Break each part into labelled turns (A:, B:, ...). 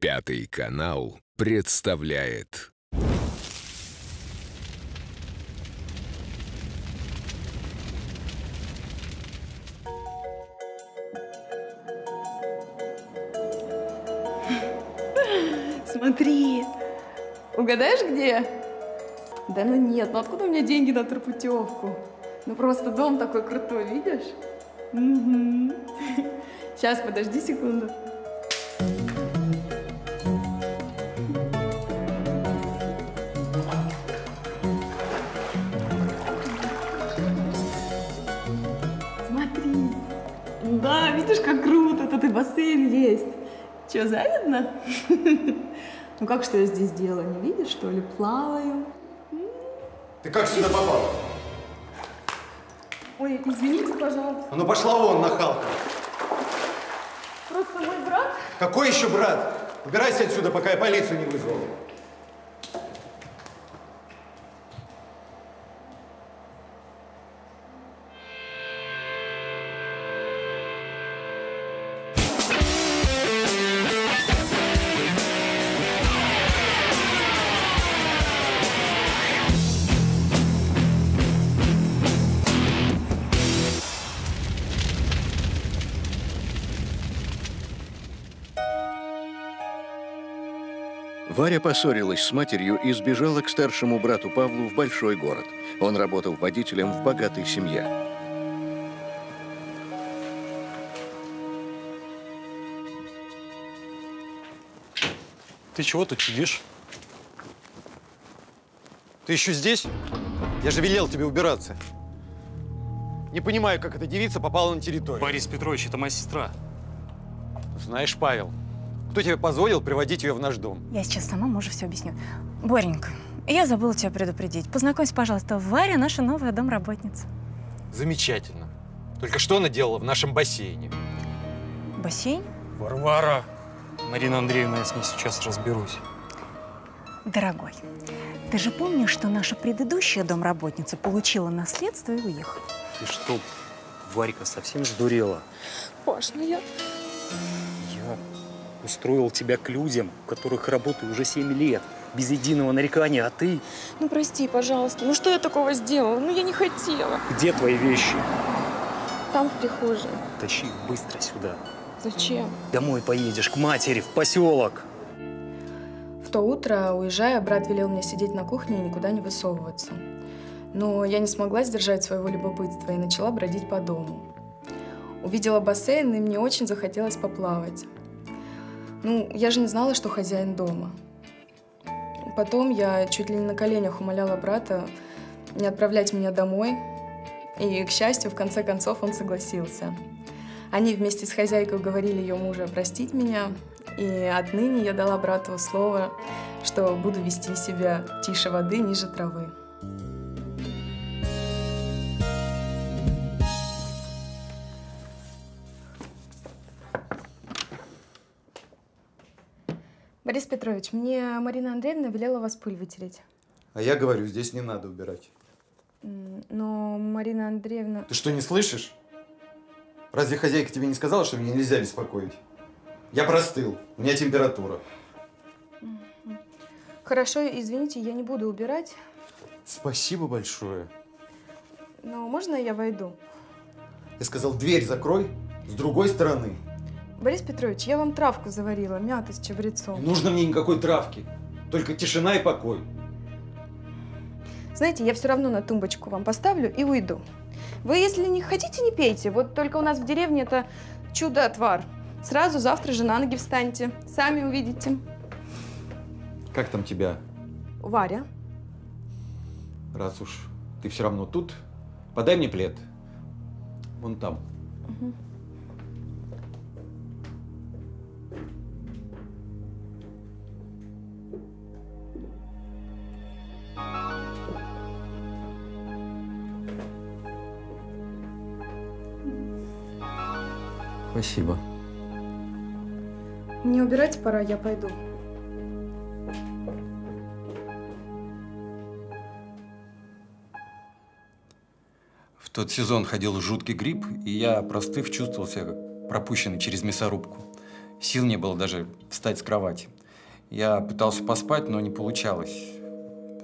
A: Пятый канал представляет
B: Смотри, угадаешь где? Да ну нет, ну откуда у меня деньги на турпутевку? Ну просто дом такой крутой, видишь? Угу. Сейчас, подожди секунду. Видишь, как круто, тут и бассейн есть. Че, завидно? Ну как что я здесь делаю, не видишь, что ли? Плаваю.
C: Ты как сюда попал?
B: Ой, извините, пожалуйста.
C: А ну пошла вон, нахалка.
B: Просто мой брат.
C: Какой еще брат? Убирайся отсюда, пока я полицию не вызвал.
D: Варя поссорилась с матерью и сбежала к старшему брату Павлу в большой город. Он работал водителем в богатой семье.
E: Ты чего тут сидишь?
C: Ты еще здесь? Я же велел тебе убираться. Не понимаю, как эта девица попала на территорию.
E: Борис Петрович, это моя сестра.
C: Знаешь, Павел, кто тебе позволил приводить ее в наш дом?
F: Я сейчас сама мужу все объясню. Боренька, я забыла тебя предупредить. Познакомься, пожалуйста, Варя, наша новая домработница.
C: Замечательно. Только что она делала в нашем бассейне?
F: Бассейн?
E: Варвара! Марина Андреевна, я с ней сейчас разберусь.
F: Дорогой, ты же помнишь, что наша предыдущая домработница получила наследство и уехала?
E: Ты что, Варька совсем сдурела?
B: Паш, ну я...
E: Я устроил тебя к людям, у которых работаю уже 7 лет, без единого нарекания, а ты?
B: Ну прости, пожалуйста. Ну что я такого сделала? Ну я не хотела.
E: Где твои вещи?
B: Там в прихожей.
E: Тащи их быстро сюда.
B: Зачем?
E: Домой поедешь, к матери, в поселок.
B: В то утро, уезжая, брат велел мне сидеть на кухне и никуда не высовываться. Но я не смогла сдержать своего любопытства и начала бродить по дому. Увидела бассейн, и мне очень захотелось поплавать. Ну, я же не знала, что хозяин дома. Потом я чуть ли не на коленях умоляла брата не отправлять меня домой. И, к счастью, в конце концов он согласился. Они вместе с хозяйкой уговорили ее мужа простить меня, и отныне я дала брату слово, что буду вести себя тише воды, ниже травы. Петрович, мне Марина Андреевна велела вас пыль вытереть.
C: А я говорю, здесь не надо убирать.
B: Но Марина Андреевна...
C: Ты что, не слышишь? Разве хозяйка тебе не сказала, что меня нельзя беспокоить? Я простыл, у меня температура.
B: Хорошо, извините, я не буду убирать,
C: Спасибо большое.
B: но можно я войду?
C: Я сказал, дверь закрой с другой стороны.
B: Борис Петрович, я вам травку заварила, мята с чабрецом.
C: Не нужно мне никакой травки. Только тишина и покой.
B: Знаете, я все равно на тумбочку вам поставлю и уйду. Вы, если не хотите, не пейте. Вот только у нас в деревне это чудо-отвар. Сразу завтра же на ноги встаньте. Сами увидите.
C: Как там тебя?
B: Варя.
C: Раз уж ты все равно тут, подай мне плед. Вон там. Спасибо.
B: Мне убирать пора, я пойду.
C: В тот сезон ходил жуткий грипп, и я, простыв, чувствовал себя как пропущенный через мясорубку. Сил не было даже встать с кровати. Я пытался поспать, но не получалось.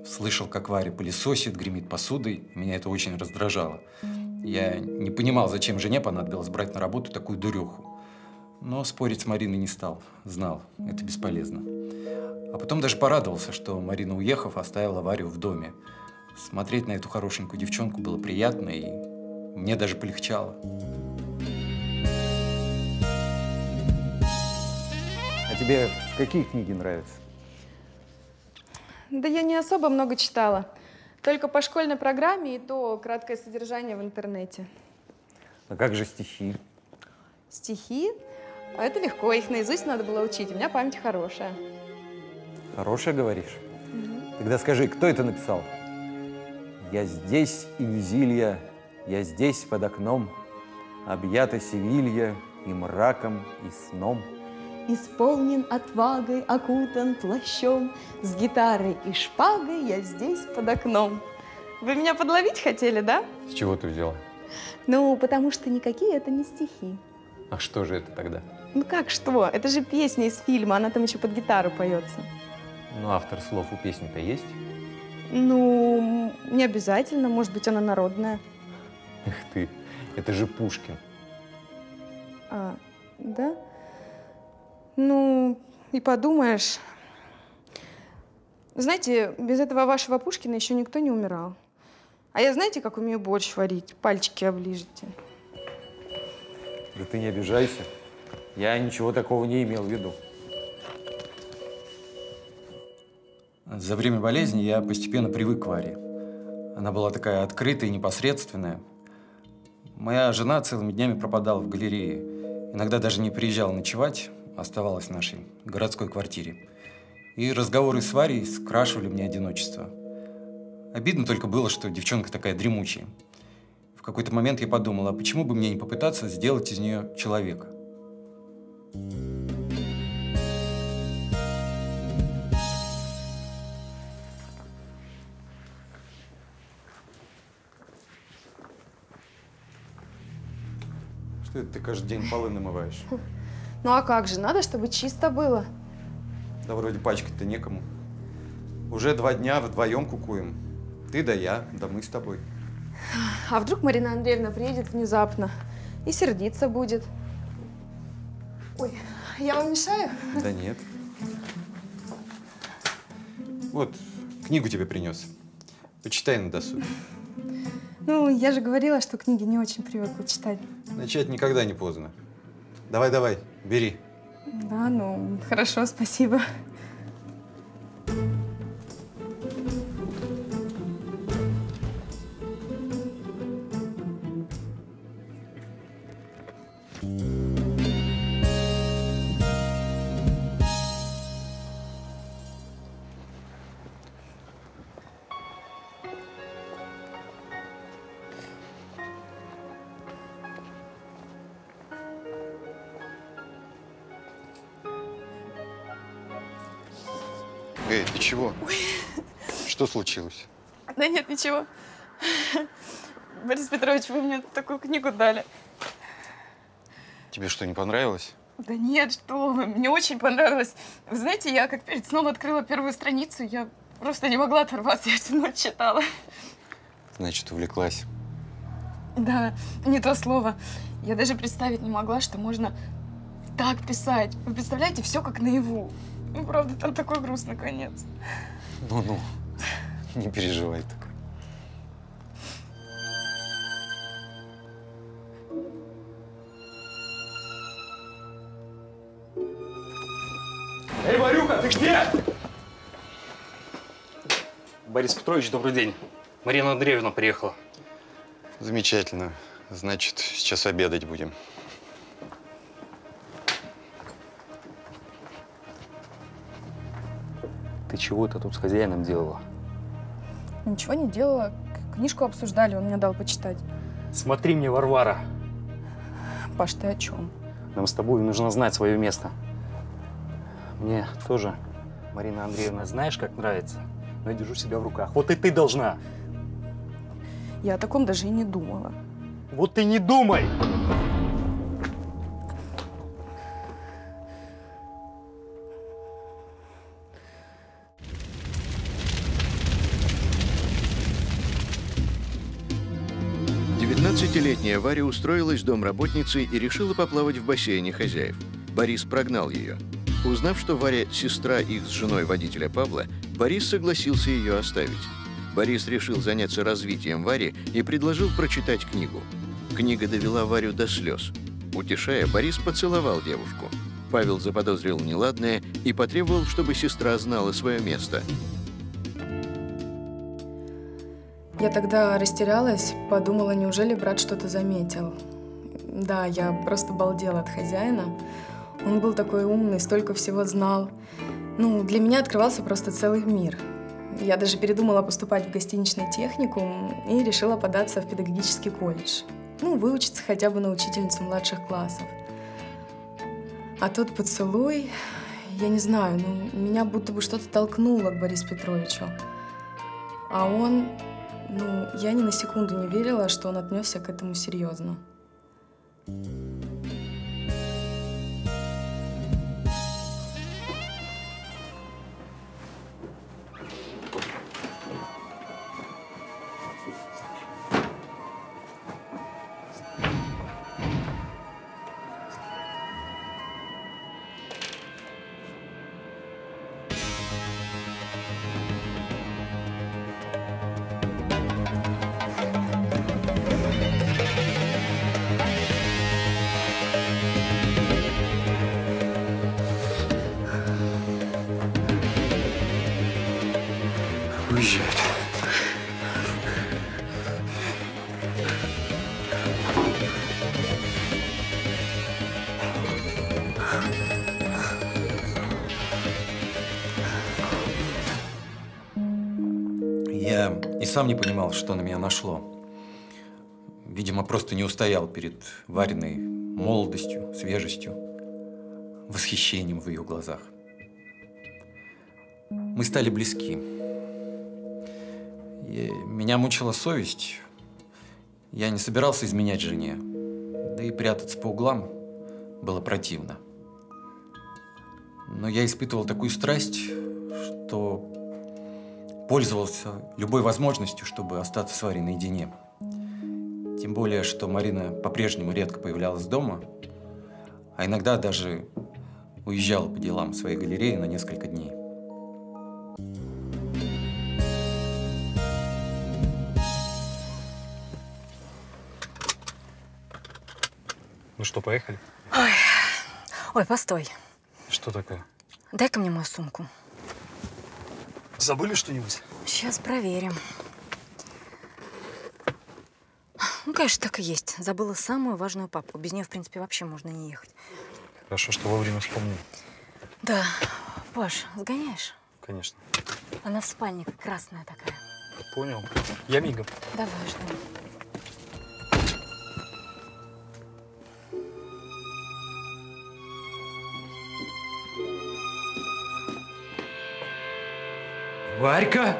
C: Слышал, как Варя пылесосит, гремит посудой. Меня это очень раздражало. Я не понимал, зачем жене понадобилось брать на работу такую дуреху. Но спорить с Мариной не стал. Знал, это бесполезно. А потом даже порадовался, что Марина, уехав, оставила Варю в доме. Смотреть на эту хорошенькую девчонку было приятно, и мне даже полегчало.
G: А тебе какие книги нравятся?
B: Да я не особо много читала. Только по школьной программе и то краткое содержание в интернете.
G: А как же стихи?
B: Стихи? А это легко, их наизусть надо было учить. У меня память хорошая.
G: Хорошая, говоришь? Тогда скажи, кто это написал? Я здесь, и Низилья, я здесь под окном, Объята Севилья и мраком, и сном.
B: Исполнен отвагой, окутан плащом, С гитарой и шпагой я здесь под окном. Вы меня подловить хотели, да?
G: С чего ты взяла?
B: Ну, потому что никакие это не стихи.
G: А что же это тогда?
B: Ну как что? Это же песня из фильма, она там еще под гитару поется.
G: Ну, автор слов у песни-то есть?
B: Ну, не обязательно, может быть, она народная.
G: Эх ты, это же Пушкин.
B: А, да? Ну, и подумаешь. Знаете, без этого вашего Пушкина еще никто не умирал. А я знаете, как умею борщ варить? Пальчики оближете.
G: Да ты не обижайся. Я ничего такого не имел в виду.
C: За время болезни я постепенно привык к Варе. Она была такая открытая и непосредственная. Моя жена целыми днями пропадала в галерее. Иногда даже не приезжала ночевать, оставалась в нашей городской квартире. И разговоры с Варей скрашивали мне одиночество. Обидно только было, что девчонка такая дремучая. В какой-то момент я подумала, а почему бы мне не попытаться сделать из нее человека?
H: Что это ты каждый день полы намываешь?
B: Ну а как же, надо, чтобы чисто было.
H: Да вроде пачкать-то некому. Уже два дня вдвоем кукуем. Ты да я, да мы с тобой.
B: А вдруг Марина Андреевна приедет внезапно и сердиться будет? Ой, я вам мешаю?
H: Да нет. Вот, книгу тебе принес. Почитай на досуге.
B: Ну, я же говорила, что книги не очень привыкла читать.
H: Начать никогда не поздно. Давай, давай, бери.
B: Да, ну, хорошо, спасибо.
H: Эй, ты чего? Что случилось?
B: Да нет, ничего. Борис Петрович, вы мне такую книгу дали.
H: Тебе что, не понравилось?
B: Да нет, что вы, мне очень понравилось. Вы знаете, я как перед сном открыла первую страницу, я просто не могла оторваться, я всю ночь читала.
H: Значит, увлеклась.
B: Да, не то слово. Я даже представить не могла, что можно так писать. Вы представляете, все как наяву. Ну, правда, там такой грустный конец.
H: Ну-ну, не переживай так.
E: Эй, Варюка, ты где? Борис Петрович, добрый день. Марина Андреевна приехала.
H: Замечательно. Значит, сейчас обедать будем.
E: Ты чего это тут с хозяином делала?
B: Ничего не делала. Книжку обсуждали, он мне дал почитать.
E: Смотри мне, Варвара.
B: Паш, ты о чем?
E: Нам с тобой нужно знать свое место. Мне тоже, Марина Андреевна, знаешь, как нравится? Но я держу себя в руках. Вот и ты должна.
B: Я о таком даже и не думала.
E: Вот ты не думай!
D: 17-летняя Варя устроилась домработницей и решила поплавать в бассейне хозяев. Борис прогнал ее. Узнав, что Варя – сестра их с женой водителя Павла, Борис согласился ее оставить. Борис решил заняться развитием Вари и предложил прочитать книгу. Книга довела Варю до слез. Утешая, Борис поцеловал девушку. Павел заподозрил неладное и потребовал, чтобы сестра знала свое место.
I: Я тогда растерялась, подумала, неужели брат что-то заметил. Да, я просто балдела от хозяина. Он был такой умный, столько всего знал. Ну, для меня открывался просто целый мир. Я даже передумала поступать в гостиничный техникум и решила податься в педагогический колледж. Ну, выучиться хотя бы на учительницу младших классов. А тот поцелуй, я не знаю, ну, меня будто бы что-то толкнуло к Борису Петровичу. А он, ну, я ни на секунду не верила, что он отнесся к этому серьезно.
C: Сам не понимал, что на меня нашло. Видимо, просто не устоял перед Вариной молодостью, свежестью, восхищением в ее глазах. Мы стали близки. И меня мучила совесть. Я не собирался изменять жене. Да и прятаться по углам было противно. Но я испытывал такую страсть, что пользовался любой возможностью, чтобы остаться с Варей наедине. Тем более, что Марина по-прежнему редко появлялась дома, а иногда даже уезжала по делам своей галереи на несколько дней.
E: Ну что, поехали?
F: Ой, постой.
E: Что такое?
F: Дай-ка мне мою сумку.
E: Забыли что-нибудь?
F: Сейчас проверим. Ну, конечно, так и есть. Забыла самую важную папку. Без нее, в принципе, вообще можно не ехать.
E: Хорошо, что вовремя вспомнил.
F: Да. Паш, сгоняешь?
E: Конечно.
F: Она в спальне красная такая.
E: Понял. Я мигом.
F: Давай, ждем.
J: Варька!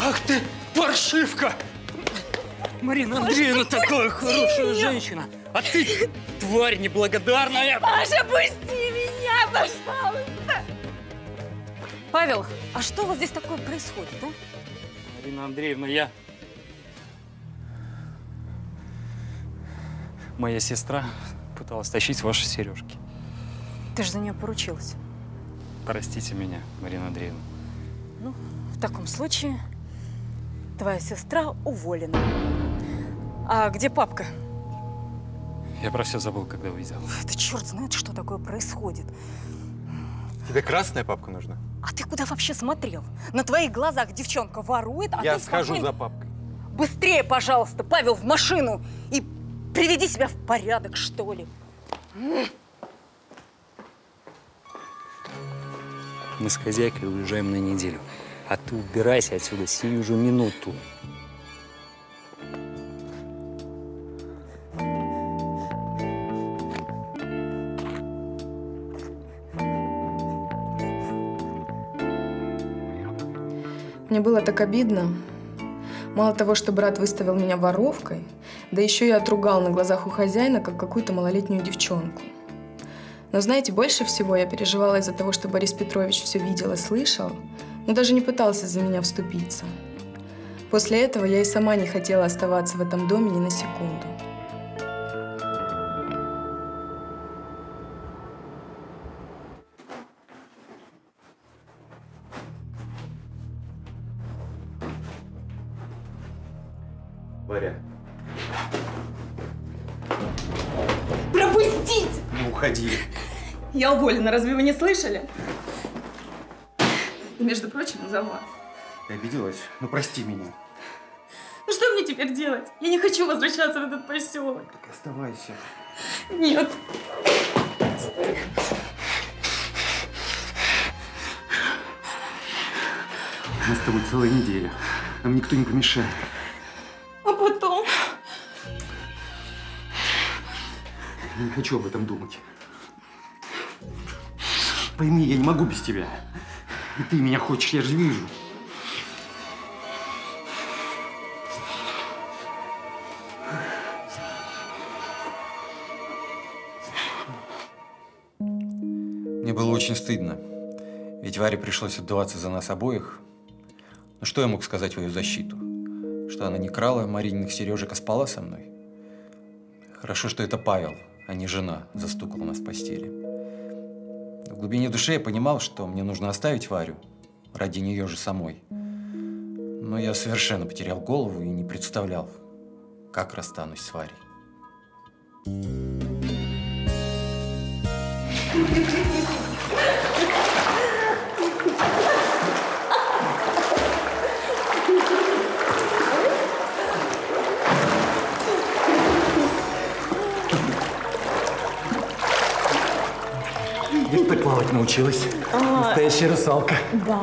K: Ах ты, паршивка! Марина Андреевна такая хорошая женщина, а ты тварь неблагодарная!
F: Паша, пусти меня, пожалуйста! Павел, а что у вас здесь такое происходит, а?
E: Марина Андреевна, я... Моя сестра пыталась тащить ваши сережки.
F: Ты же за нее поручилась.
E: Простите меня, Марина Андреевна.
F: Ну, в таком случае твоя сестра уволена. А где папка?
E: Я про все забыл, когда увидел.
F: Да черт знает, что такое происходит.
J: Тебе красная папка нужна?
F: А ты куда вообще смотрел? На твоих глазах девчонка ворует, а
J: Я
F: ты
J: схожу
F: спокойно-
J: за папкой.
F: Быстрее, пожалуйста, Павел, в машину и приведи себя в порядок, что ли.
E: Мы с хозяйкой уезжаем на неделю. А ты убирайся отсюда сию же минуту.
I: Мне было так обидно. Мало того, что брат выставил меня воровкой, да еще и отругал на глазах у хозяина, как какую-то малолетнюю девчонку. Но знаете, больше всего я переживала из-за того, что Борис Петрович все видел и слышал, но даже не пытался за меня вступиться. После этого я и сама не хотела оставаться в этом доме ни на секунду.
B: Пропустить!
L: ну уходи.
B: Я уволена, разве вы не слышали? И, между прочим, за вас.
L: Ты обиделась? Ну прости меня.
B: Ну что мне теперь делать? Я не хочу возвращаться в этот поселок.
L: Так оставайся.
B: Нет.
L: Нас с тобой целая неделя. Нам никто не помешает. Я не хочу об этом думать. Пойми, я не могу без тебя. И ты меня хочешь, я же вижу.
C: Мне было очень стыдно. Ведь Варе пришлось отдуваться за нас обоих. Ну что я мог сказать в ее защиту? Что она не крала Марининых сережек, а спала со мной? Хорошо, что это Павел, а не жена, застукал нас в постели. В глубине души я понимал, что мне нужно оставить Варю ради нее же самой. Но я совершенно потерял голову и не представлял, как расстанусь с Варей.
M: Где ты плавать научилась? Настоящая русалка.
B: Да.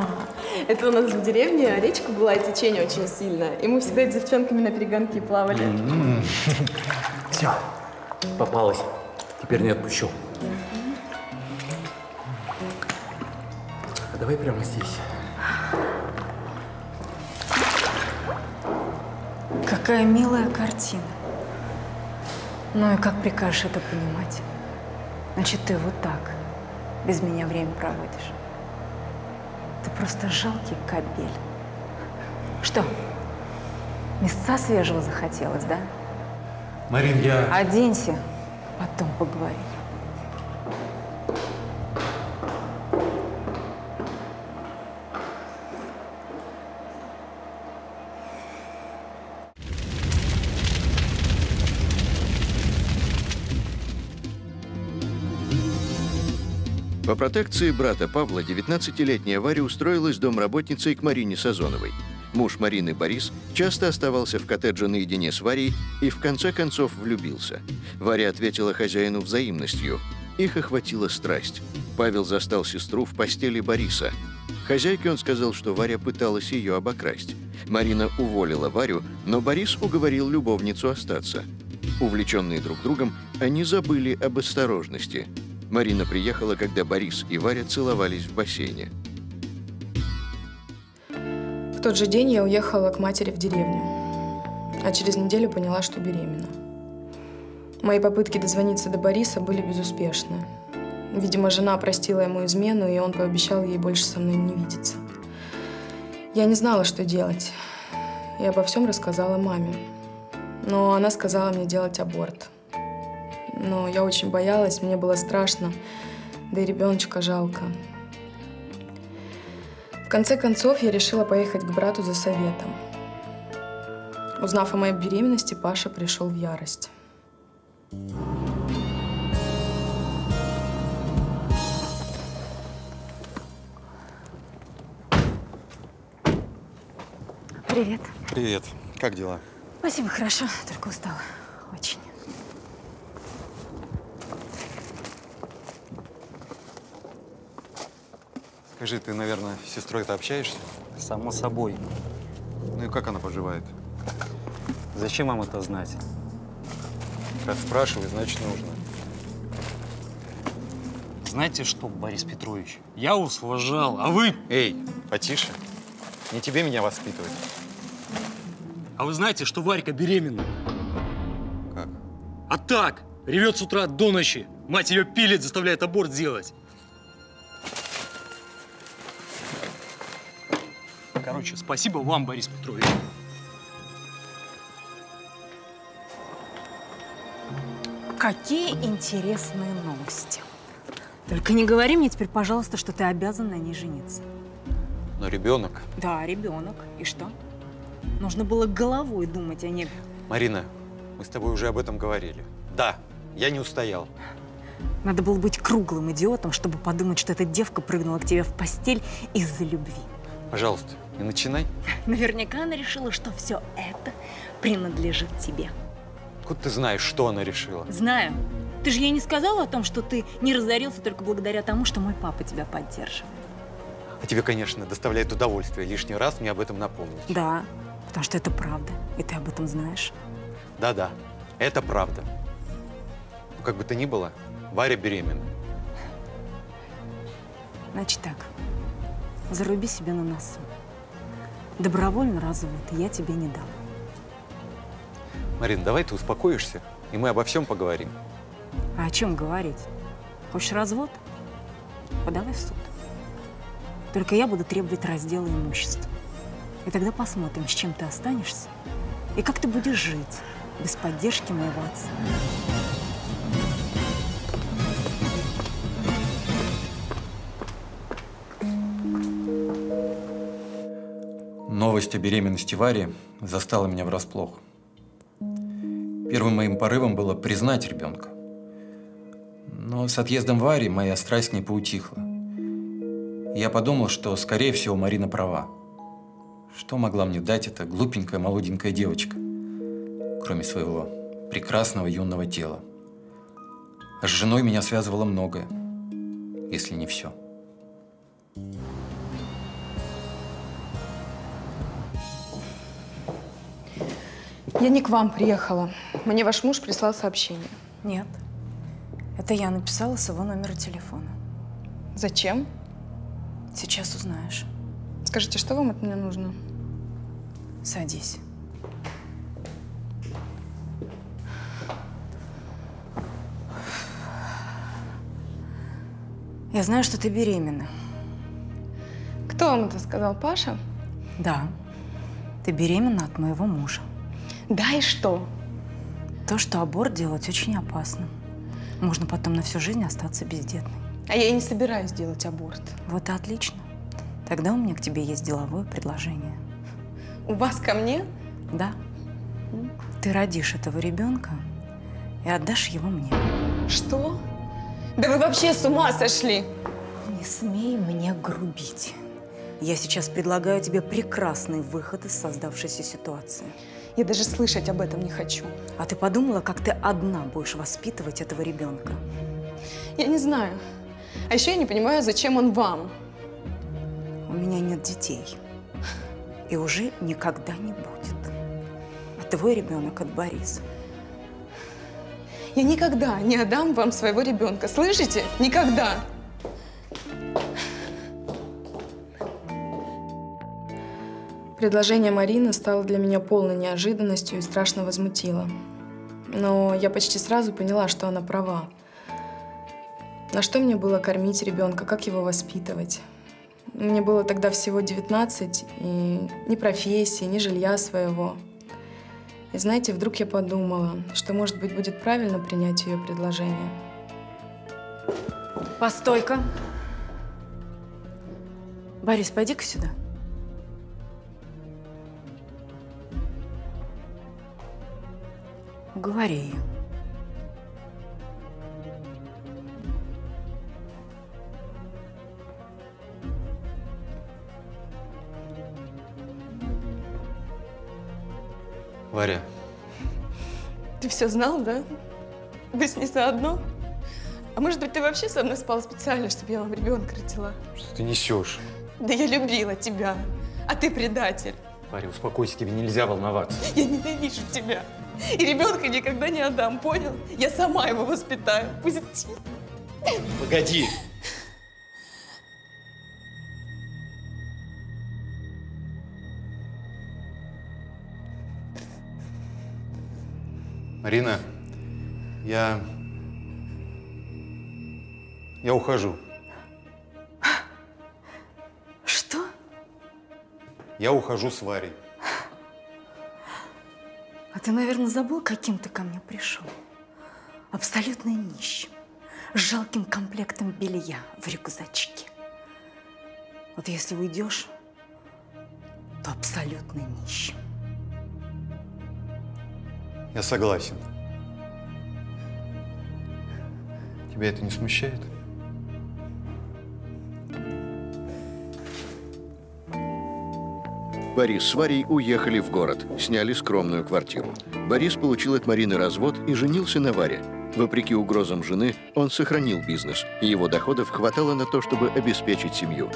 B: Это у нас в деревне речка была, и течение очень сильное. И мы всегда с девчонками на перегонки плавали.
M: Все, попалась. Теперь не отпущу. А давай прямо здесь.
F: Какая милая картина. Ну и как прикажешь это понимать? Значит, ты вот так без меня время проводишь. Ты просто жалкий кобель. Что, места свежего захотелось, да?
M: Марин, я...
F: Оденься, потом поговорим.
D: По протекции брата Павла 19-летняя Варя устроилась домработницей к Марине Сазоновой. Муж Марины Борис часто оставался в коттедже наедине с Варей и в конце концов влюбился. Варя ответила хозяину взаимностью. Их охватила страсть. Павел застал сестру в постели Бориса. Хозяйке он сказал, что Варя пыталась ее обокрасть. Марина уволила Варю, но Борис уговорил любовницу остаться. Увлеченные друг другом, они забыли об осторожности. Марина приехала, когда Борис и Варя целовались в бассейне.
I: В тот же день я уехала к матери в деревню, а через неделю поняла, что беременна. Мои попытки дозвониться до Бориса были безуспешны. Видимо, жена простила ему измену, и он пообещал ей больше со мной не видеться. Я не знала, что делать. Я обо всем рассказала маме. Но она сказала мне делать аборт. Но я очень боялась, мне было страшно, да и ребеночка жалко. В конце концов, я решила поехать к брату за советом. Узнав о моей беременности, Паша пришел в ярость.
F: Привет.
L: Привет. Как дела?
F: Спасибо, хорошо, только устала. Очень.
L: Скажи, ты, наверное, с сестрой-то общаешься?
E: Само собой.
L: Ну и как она поживает?
E: Зачем вам это знать?
L: Раз спрашивай, значит нужно.
E: Знаете что, Борис Петрович? Я вас уважал, а вы...
L: Эй, потише. Не тебе меня воспитывать.
M: А вы знаете, что Варька беременна?
L: Как?
M: А так, ревет с утра до ночи.
N: Мать ее пилит, заставляет аборт сделать. Короче, спасибо вам, Борис Петрович.
F: Какие интересные новости. Только не говори мне теперь, пожалуйста, что ты обязан на ней жениться.
C: Но ребенок...
F: Да, ребенок. И что? Нужно было головой думать, а не...
C: Марина, мы с тобой уже об этом говорили. Да, я не устоял.
F: Надо было быть круглым идиотом, чтобы подумать, что эта девка прыгнула к тебе в постель из-за любви.
C: Пожалуйста, не начинай.
F: Наверняка она решила, что все это принадлежит тебе.
C: Откуда ты знаешь, что она решила?
F: Знаю. Ты же ей не сказала о том, что ты не разорился только благодаря тому, что мой папа тебя поддерживает.
C: А тебе, конечно, доставляет удовольствие лишний раз мне об этом напомнить.
F: Да, потому что это правда, и ты об этом знаешь.
C: Да-да, это правда. Но как бы то ни было, Варя беременна.
F: Значит так, заруби себе на носу. Добровольно развод я тебе не дам.
C: Марин, давай ты успокоишься, и мы обо всем поговорим.
F: А о чем говорить? Хочешь развод? Подавай в суд. Только я буду требовать раздела имущества. И тогда посмотрим, с чем ты останешься и как ты будешь жить без поддержки моего отца.
C: Новость о беременности Вари застала меня врасплох. Первым моим порывом было признать ребенка. Но с отъездом Вари моя страсть не поутихла. Я подумал, что, скорее всего, Марина права. Что могла мне дать эта глупенькая молоденькая девочка, кроме своего прекрасного юного тела? С женой меня связывало многое, если не все.
B: Я не к вам приехала. Мне ваш муж прислал сообщение.
F: Нет. Это я написала с его номера телефона.
B: Зачем?
F: Сейчас узнаешь.
B: Скажите, что вам от меня нужно?
F: Садись. Я знаю, что ты беременна.
B: Кто вам это сказал, Паша?
F: Да. Ты беременна от моего мужа.
B: Да и что?
F: То, что аборт делать очень опасно. Можно потом на всю жизнь остаться бездетной.
B: А я и не собираюсь делать аборт.
F: Вот и отлично. Тогда у меня к тебе есть деловое предложение.
B: У вас ко мне?
F: Да. Ты родишь этого ребенка и отдашь его мне.
B: Что? Да вы вообще с ума сошли!
F: Не смей мне грубить. Я сейчас предлагаю тебе прекрасный выход из создавшейся ситуации.
B: Я даже слышать об этом не хочу.
F: А ты подумала, как ты одна будешь воспитывать этого ребенка?
B: Я не знаю. А еще я не понимаю, зачем он вам.
F: У меня нет детей. И уже никогда не будет. А твой ребенок от Бориса.
B: Я никогда не отдам вам своего ребенка. Слышите? Никогда. Предложение Марины стало для меня полной неожиданностью и страшно возмутило. Но я почти сразу поняла, что она права. На что мне было кормить ребенка, как его воспитывать? Мне было тогда всего 19, и ни профессии, ни жилья своего. И знаете, вдруг я подумала, что, может быть, будет правильно принять ее предложение.
F: Постой-ка. Борис, пойди-ка сюда. Уговори ее.
C: Варя,
B: Ты все знал, да? Вы с ней заодно? А может быть, ты вообще со мной спал специально, чтобы я вам ребенка родила?
C: что ты несешь?
B: Да я любила тебя, а ты предатель.
C: Варя, успокойся, тебе нельзя волноваться.
B: Я ненавижу тебя. И ребенка никогда не отдам, понял? Я сама его воспитаю. Пусть
C: Погоди. Марина, я...
H: Я ухожу.
F: Что?
H: Я ухожу с Варей.
F: Ты, наверное, забыл, каким ты ко мне пришел? Абсолютно нищим, с жалким комплектом белья в рюкзачке. Вот если уйдешь, то абсолютно нищим.
H: Я согласен. Тебя это не смущает?
D: Борис с Варей уехали в город, сняли скромную квартиру. Борис получил от Марины развод и женился на Варе. Вопреки угрозам жены, он сохранил бизнес, и его доходов хватало на то, чтобы обеспечить семью.